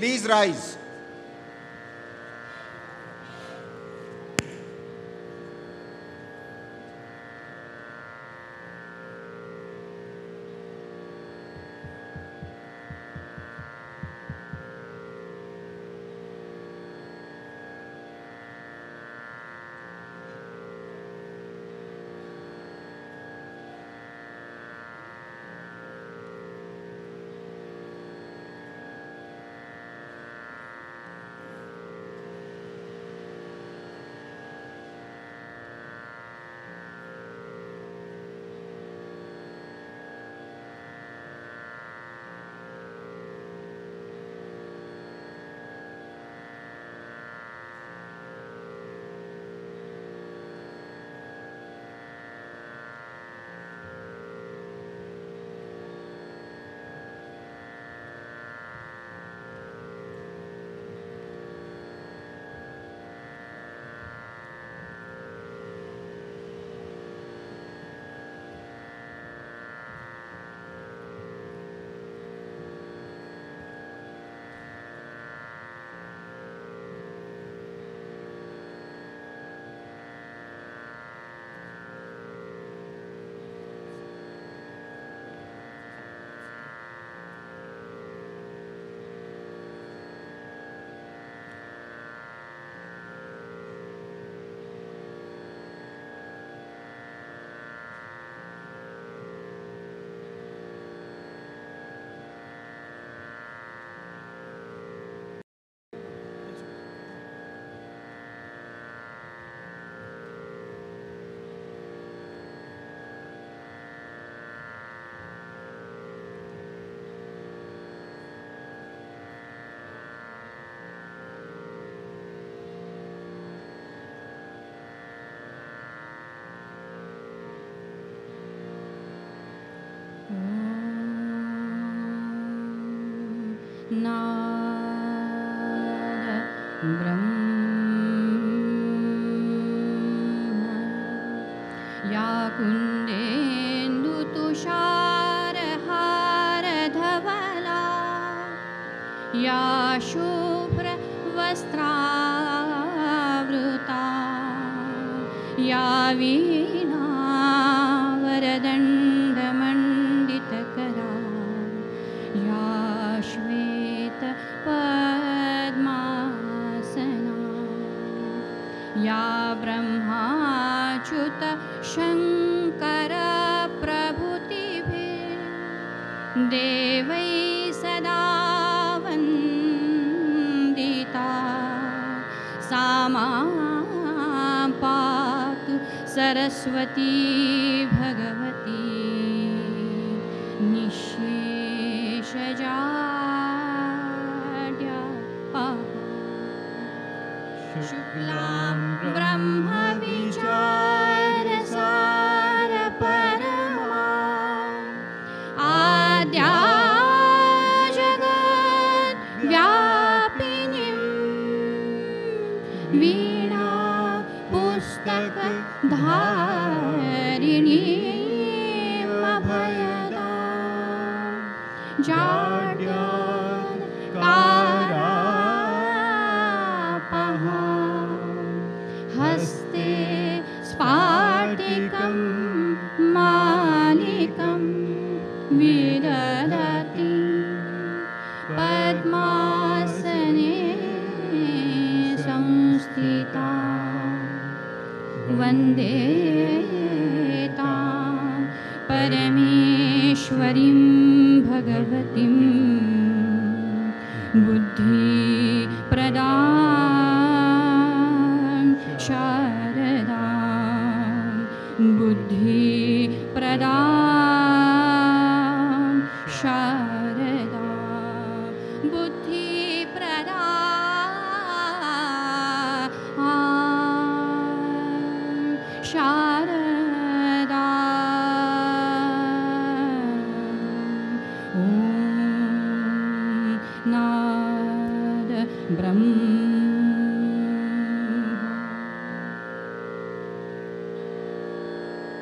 Please rise. No. Saraswati भगवती निःशेषजाड्या शुक्लां ब्रह्मविचारसारपरमा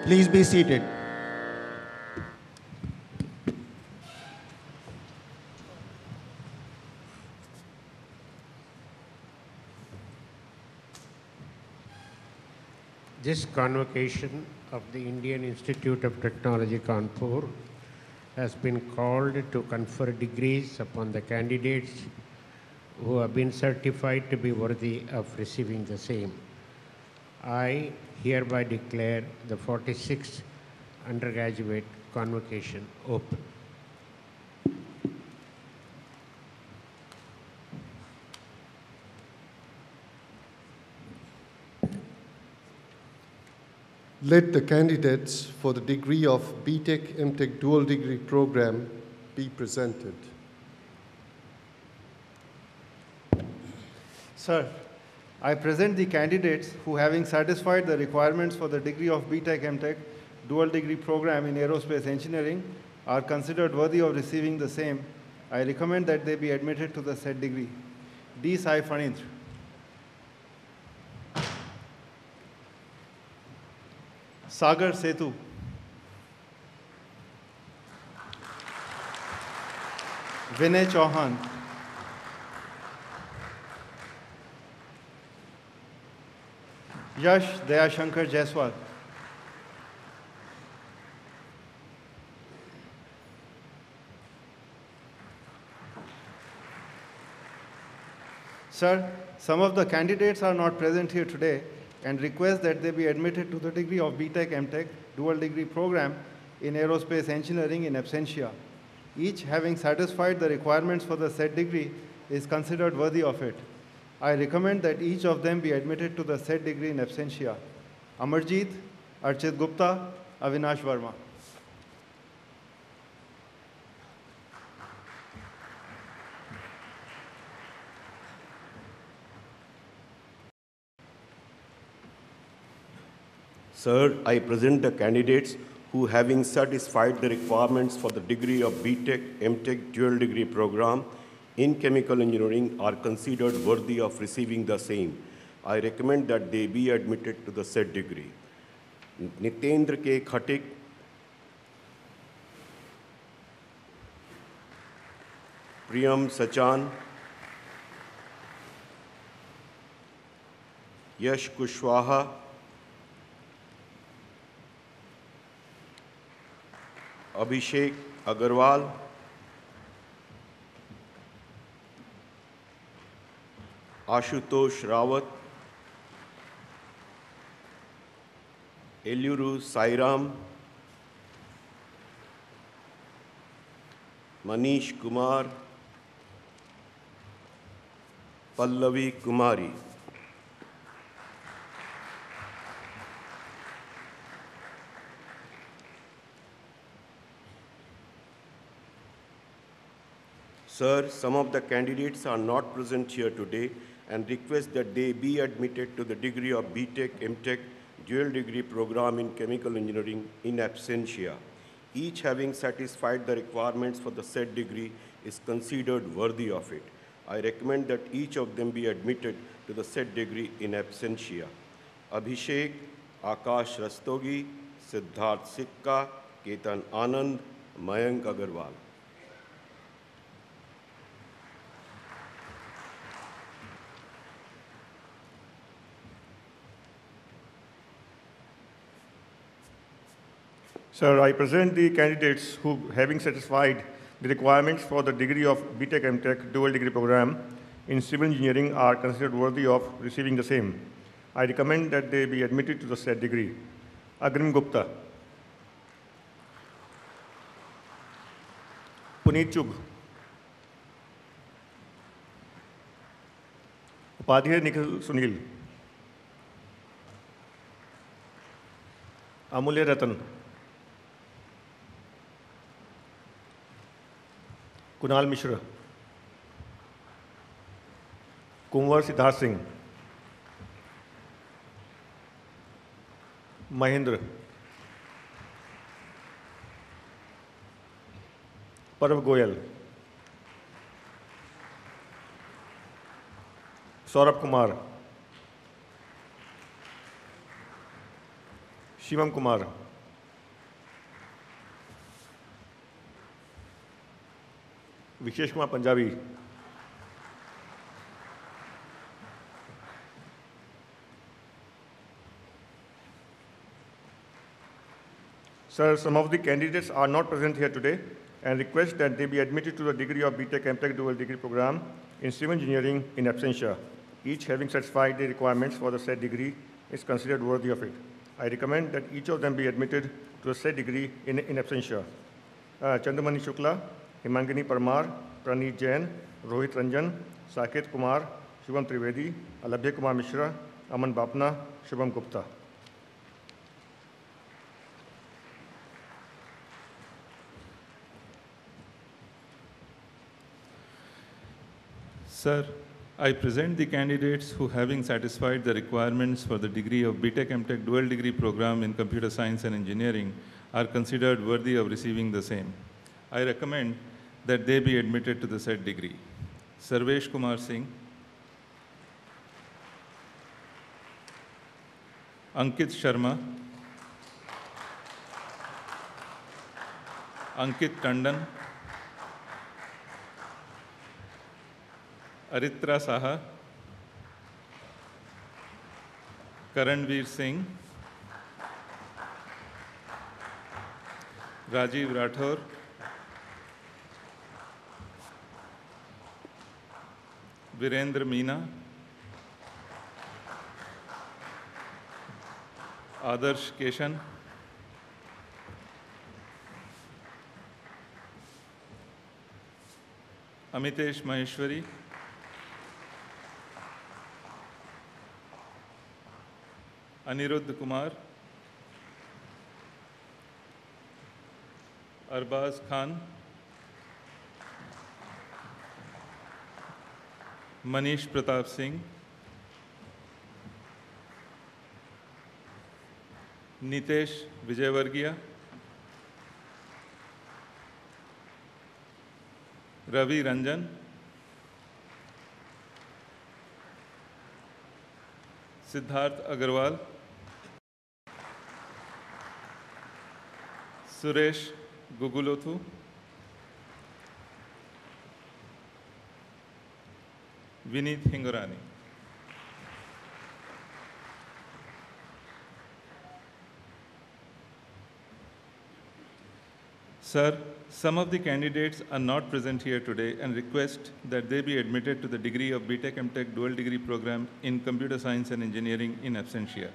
Please be seated. This convocation of the Indian Institute of Technology Kanpur has been called to confer degrees upon the candidates who have been certified to be worthy of receiving the same. I hereby declare the 46th undergraduate convocation open. Let the candidates for the degree of BTech MTech dual degree program be presented. Sir, I present the candidates who, having satisfied the requirements for the degree of BTech MTech dual degree program in aerospace engineering, are considered worthy of receiving the same. I recommend that they be admitted to the said degree. D. Sai Fanindra. Sagar Setu. Vinay Chauhan. Yash Dayashankar Jaiswal. Sir, some of the candidates are not present here today and request that they be admitted to the degree of BTech MTech dual degree program in aerospace engineering in absentia. Each having satisfied the requirements for the said degree is considered worthy of it. I recommend that each of them be admitted to the said degree in absentia. Amarjeet, Archit Gupta, Avinash Verma. Sir, I present the candidates who, having satisfied the requirements for the degree of BTech, MTech dual degree program in chemical engineering, are considered worthy of receiving the same. I recommend that they be admitted to the said degree. Nitendra K. Khatik, Priyam Sachan, Yash Kushwaha, Abhishek Agarwal Ashutosh Rawat, Eluru Sairam, Manish Kumar, Pallavi Kumari. Sir some of the candidates are not present here today and request that they be admitted to the degree of BTech, MTech, dual degree program in chemical engineering in absentia. Each having satisfied the requirements for the said degree is considered worthy of it. I recommend that each of them be admitted to the said degree in absentia. Abhishek, Akash Rastogi, Siddharth Sikka, Ketan Anand, Mayank Agarwal. Sir, I present the candidates who, having satisfied the requirements for the degree of BTech MTech dual degree program in civil engineering are considered worthy of receiving the same. I recommend that they be admitted to the said degree. Agrim Gupta. Puneet Chug. Upadhyay Nikhil Sunil. Amulya Ratan. Kunal Mishra Kunwar Siddharth Singh Mahendra Parav Goyal Saurabh Kumar Shivam Kumar. Wishes Kumar Punjabi Sir, some of the candidates are not present here today and request that they be admitted to the degree of BTech MTech dual degree program in civil engineering in absentia. Each having satisfied the requirements for the said degree is considered worthy of it. I recommend that each of them be admitted to the said degree in, in absentia. Uh, Chandamani Shukla, Himangini Parmar, Praneet Jain, Rohit Ranjan, Saket Kumar Shubham Trivedi, Alabhya Kumar Mishra, Aman Bapna, Shubham Gupta. Sir I present the candidates who having satisfied the requirements for the degree of B tech M tech dual degree programme in computer science and engineering are considered worthy of receiving the same I recommend that they be admitted to the said degree. Sarvesh Kumar Singh, Ankit Sharma, Ankit Tandon, Aritra Saha, Karanveer Singh, Rajiv Rathore, Virendra Meena Adarsh Keshan Amitesh Maheshwari Anirudh Kumar Arbaaz Khan Manish Pratap Singh. Nitesh Vijayvargiya. Ravi Ranjan. Siddharth Agarwal. Suresh Gugulothu. Vinith Hingorani. Sir, some of the candidates are not present here today and request that they be admitted to the degree of B.Tech-M.Tech dual degree program in computer science and engineering in absentia.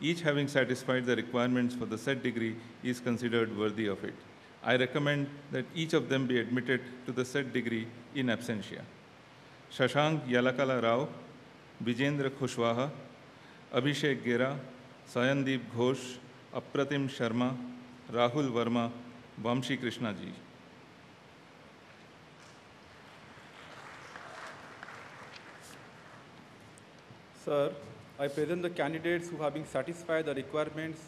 Each having satisfied the requirements for the said degree is considered worthy of it. I recommend that each of them be admitted to the said degree in absentia. Shashank Yalakala Rao Vijendra Kushwaha, Abhishek Gera, Sayandeep Ghosh, Apratim Sharma, Rahul Verma Vamshi Krishna ji sir I present the candidates who having satisfied the requirements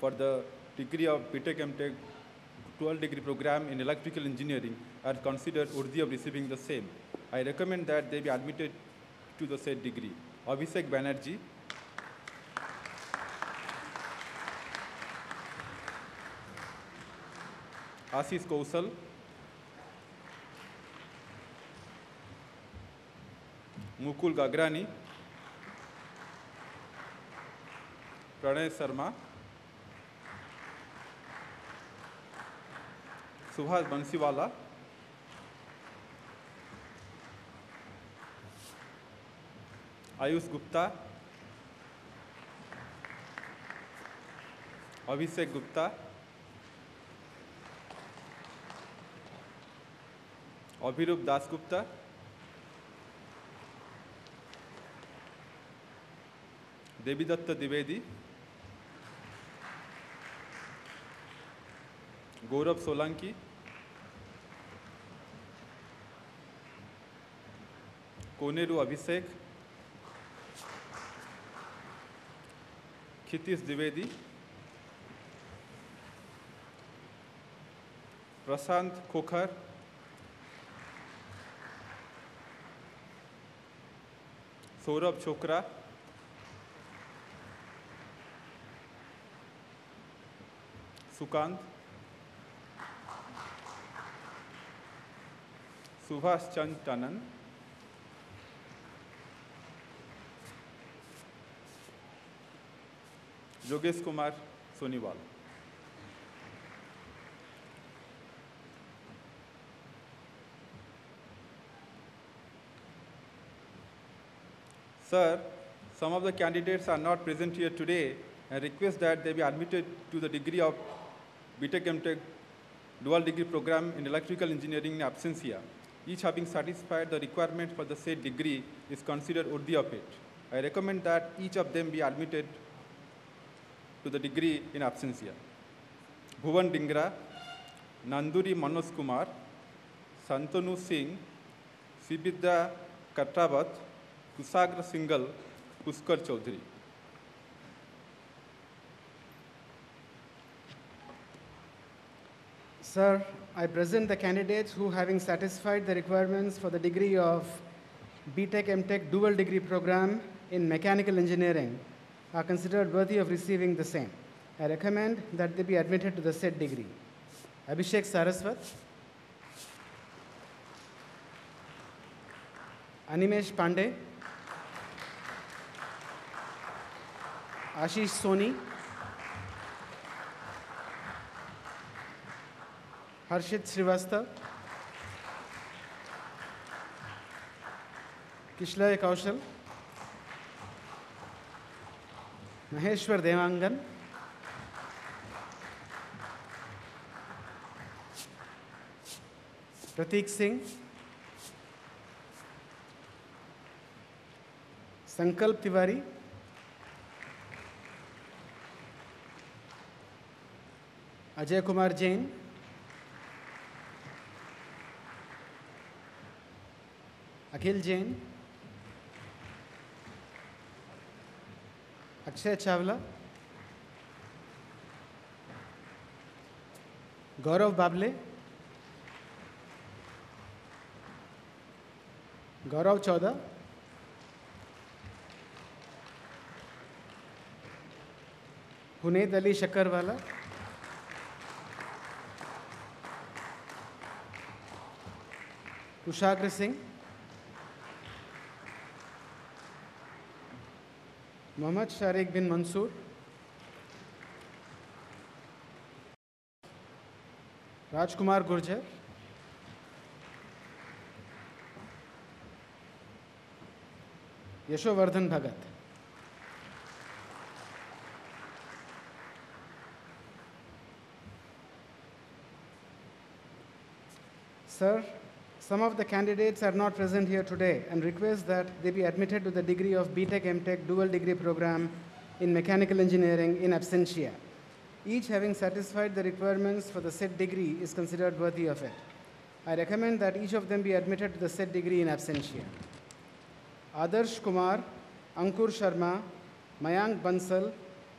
for the degree of B tech M tech twelve degree programme in electrical engineering are considered worthy of receiving the same I recommend that they be admitted to the said degree. Abhishek Banerjee, Ashish Kausal, Mukul Gagrani, Pranay Sharma Subhash Bansiwala Ayush Gupta Abhishek Gupta Abhirup Dasgupta Devidutt Dwivedi Gaurav Solanki Koneru Abhishek Kshitish Dwivedi Prashant Khokhar Saurabh Chhokra Sukant Subhash Chand टनन Yogesh Kumar Soniwal, Sir, some of the candidates are not present here today and request that they be admitted to the degree of BTech MTech dual degree program in electrical engineering in absentia. Each having satisfied the requirement for the said degree is considered worthy of it. I recommend that each of them be admitted to the degree in absentia. Bhuvan Dingra, Nanduri Manoj Kumar, Santanu Singh, Sibidya Katrabat, Kusagra Singhal, Puskar Chaudhary. Sir, I present the candidates who, having satisfied the requirements for the degree of BTech MTech dual degree program in mechanical engineering, are considered worthy of receiving the same. I recommend that they be admitted to the said degree. Abhishek Saraswat, Animesh Pandey, Ashish Soni, Harshit Srivastav, Kishlay Kaushal, Maheshwar Dewangan. प्रतीक सिंह। संकल्प तिवारी। अजय कुमार जैन। अखिल जैन। अक्षय चावला अच्छा गौरव बाबले। गौरव चौदह। Huned Ali Shakkarwala Kushagra Singh. Mohammad Sharique bin Mansoor. Rajkumar Gurjar. Yashovardhan Bhagat. Sir some of the candidates are not present here today and request that they be admitted to the degree of BTech MTech dual degree program in mechanical engineering in absentia. Each having satisfied the requirements for the said degree is considered worthy of it. I recommend that each of them be admitted to the said degree in absentia. Adarsh Kumar, Ankur Sharma, Mayank Bansal,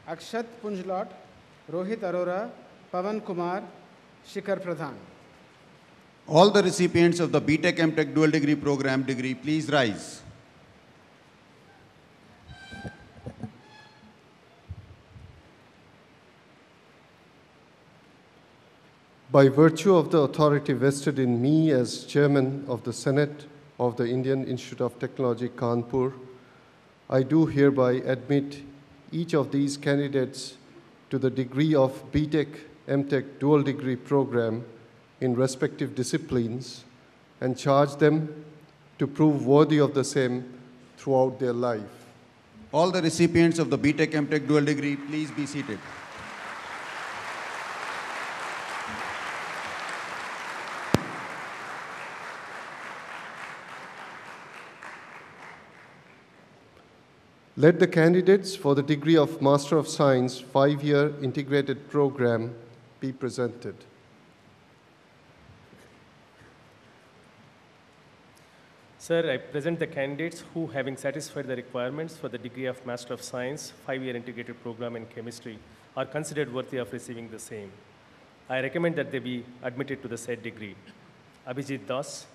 Akshat Punjlot, Rohit Arora, Pavan Kumar, Shikhar Pradhan. All the recipients of the BTech MTech dual degree program degree, please rise. By virtue of the authority vested in me as chairman of the Senate of the Indian Institute of Technology, Kanpur, I do hereby admit each of these candidates to the degree of BTech MTech dual degree program in respective disciplines and charge them to prove worthy of the same throughout their life. All the recipients of the BTech MTech dual degree, please be seated. Let the candidates for the degree of Master of Science five-year integrated program be presented. Sir, I present the candidates who, having satisfied the requirements for the degree of Master of Science, five-year integrated program in chemistry, are considered worthy of receiving the same. I recommend that they be admitted to the said degree. Abhijit Das,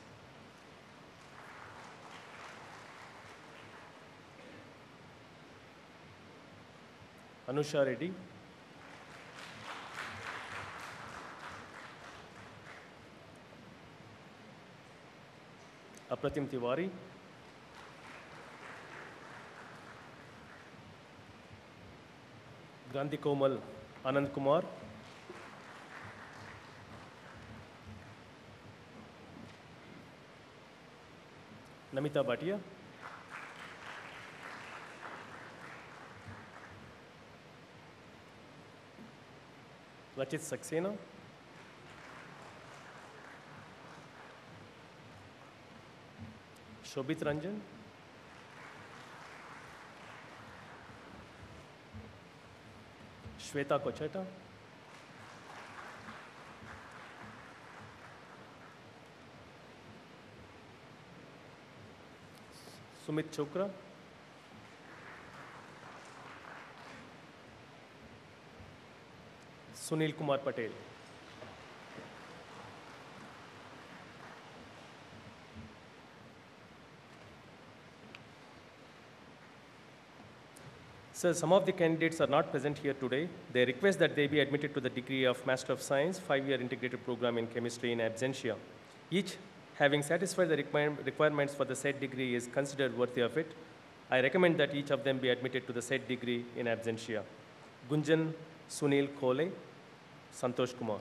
Anusha Reddy, अप्रतिम तिवारी गांधी कोमल आनंद कुमार नमिता भाटिया रचित सक्सेना शोभित Ranjan. Shweta कोचेटा। Sumit Chokra. Sunil Kumar Patel. Sir, some of the candidates are not present here today. They request that they be admitted to the degree of Master of Science, five-year integrated program in chemistry in absentia. Each having satisfied the require- requirements for the said degree is considered worthy of it. I recommend that each of them be admitted to the said degree in absentia. Gunjan Sunil Khole, Santosh Kumar.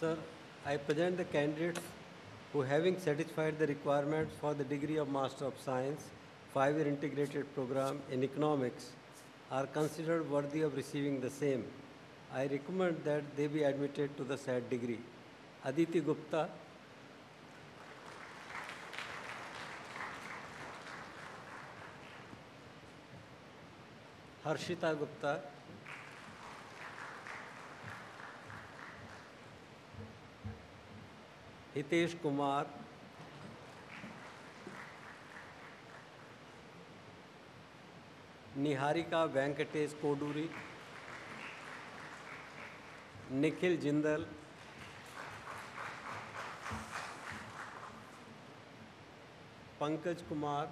Sir, I present the candidates who having satisfied the requirements for the degree of Master of Science, five-year integrated program in economics, are considered worthy of receiving the same. I recommend that they be admitted to the said degree. Aditi Gupta, Harshita Gupta, Hitesh Kumar Niharika Venkatesh कोडूरी Nikhil Jindal Pankaj Kumar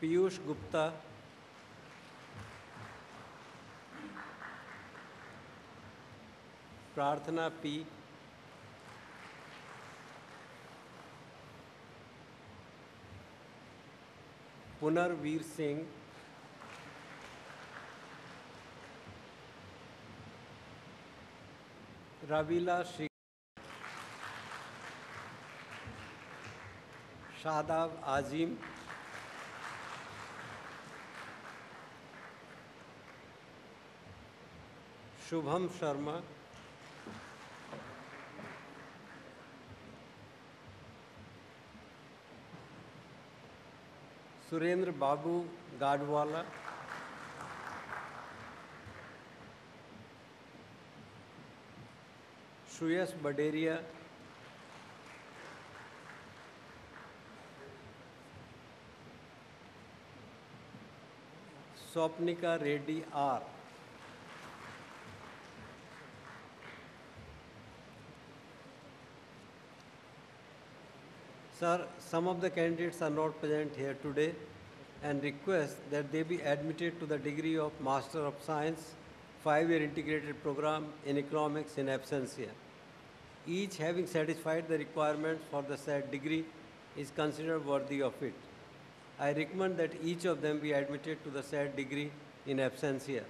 Piyush Gupta प्रार्थना P. Punarveer Singh. Ravila Shri. Shadab Azim. Shubham Sharma. Surendra Babu Gadwala. Shreyas Baderia. Swapnika Reddy R. Sir, some of the candidates are not present here today and request that they be admitted to the degree of Master of Science, five-year integrated program in economics in absentia. Each having satisfied the requirements for the said degree is considered worthy of it. I recommend that each of them be admitted to the said degree in absentia.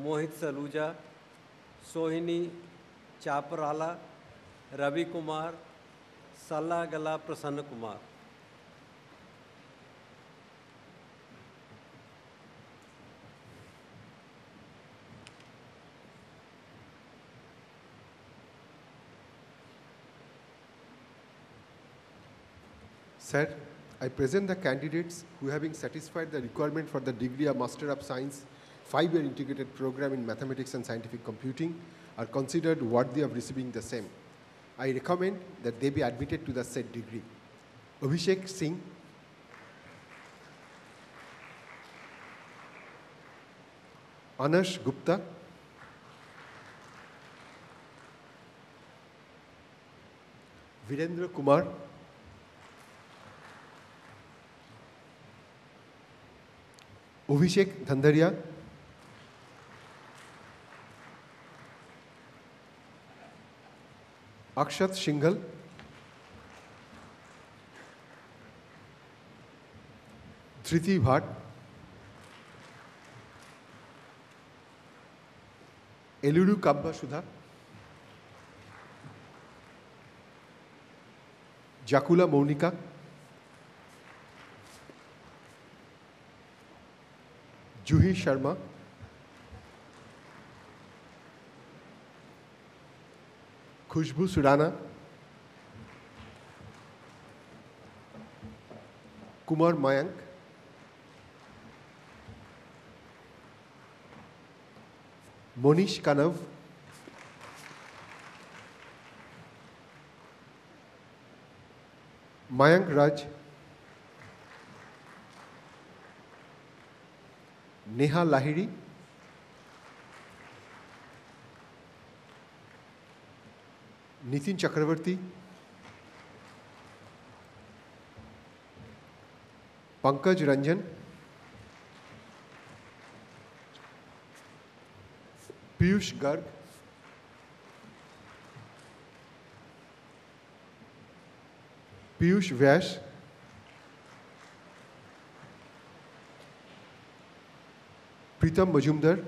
Mohit Saluja, Sohini Chaparala, Ravi Kumar, Salla Gala Prasanna Kumar. Sir, I present the candidates who having satisfied the requirement for the degree of Master of Science, five-year integrated program in mathematics and scientific computing are considered worthy of receiving the same. I recommend that they be admitted to the said degree. Abhishek Singh, Anash Gupta, Virendra Kumar, Abhishek Dhandaria, Akshat Singhal. Dhriti Bhat. Eludu Kabba Sudha. Jakula Mounika. Juhi Sharma. Khushboo Sudana. Kumar Mayank. Manish Kanav. Mayank Raj. Neha Lahiri. Nitin Chakravarti Pankaj Ranjan Piyush Garg Piyush Vyas Pritam Majumdar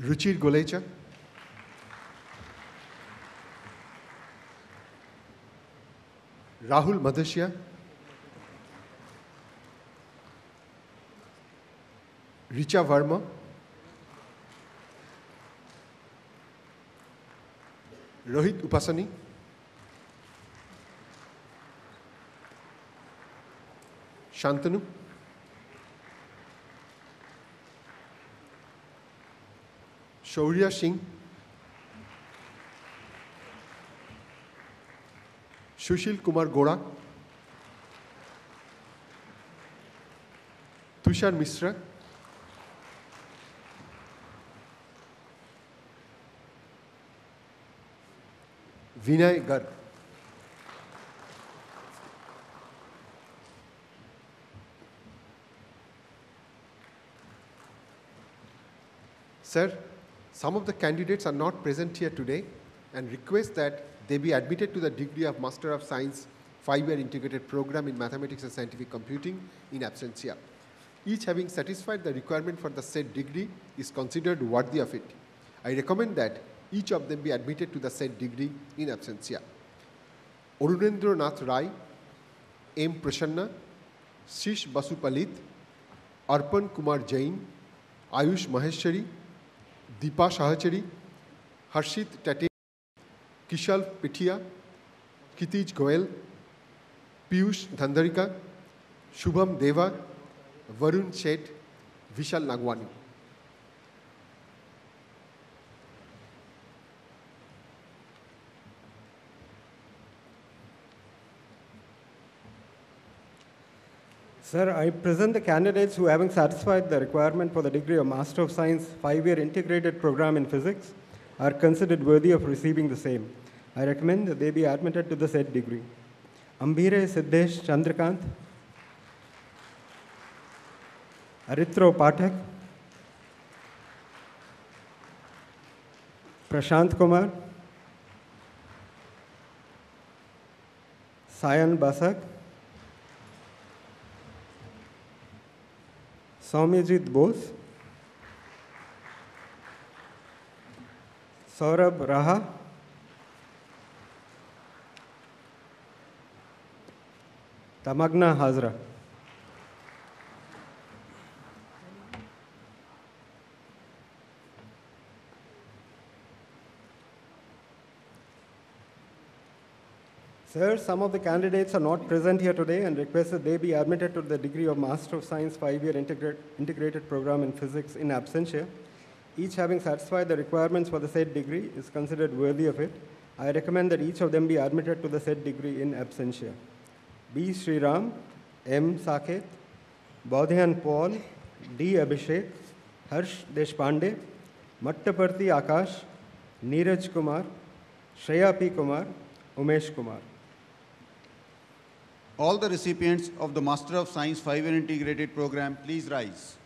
Ruchir Golecha, Rahul Madhusya, Richa Verma, Rohit Upasani, Shantanu, Shaurya Singh. Sushil Kumar Goda. Tushar Mishra. Vinay Garg. Sir some of the candidates are not present here today and request that they be admitted to the degree of Master of Science five-year integrated program in Mathematics and Scientific Computing in absentia. Each having satisfied the requirement for the said degree is considered worthy of it. I recommend that each of them be admitted to the said degree in absentia. Arunendra Nath Rai, M. Prasanna, Shish Basupalit, Arpan Kumar Jain, Ayush Maheshwari, Deepa Shahchari, Harshit Taite, Kishal Pithiya, Kitij Goyal, Piyush Dhandharika Shubham Deva, Varun Sheth, Vishal Nagwani. Sir, I present the candidates who, having satisfied the requirement for the degree of Master of Science five-year integrated program in physics, are considered worthy of receiving the same. I recommend that they be admitted to the said degree. Ambire Siddesh Chandrakant, Aritro Pathak, Prashant Kumar, Sayan Basak, Soumyajit Bose Saurabh राहा तमगना Hazra. Sir, some of the candidates are not present here today and request that they be admitted to the degree of Master of Science five-year integra- integrated program in physics in absentia. Each having satisfied the requirements for the said degree is considered worthy of it. I recommend that each of them be admitted to the said degree in absentia. B. Sriram, M. Saket, Bodhyan Paul, D. Abhishek, Harsh Deshpande, Mattaparthi Akash, Neeraj Kumar, Shreya P. Kumar, Umesh Kumar. All the recipients of the Master of Science five-year integrated program, please rise.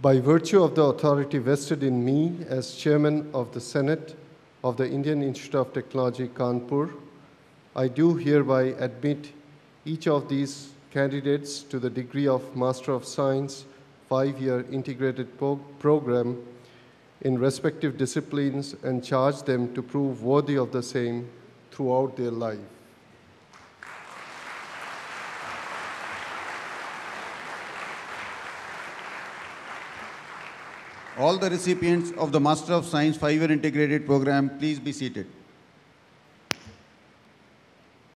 By virtue of the authority vested in me as chairman of the Senate of the Indian Institute of Technology, Kanpur, I do hereby admit each of these candidates to the degree of Master of Science five-year integrated po- program in respective disciplines and charge them to prove worthy of the same throughout their life. All the recipients of the Master of Science five-year integrated program, please be seated.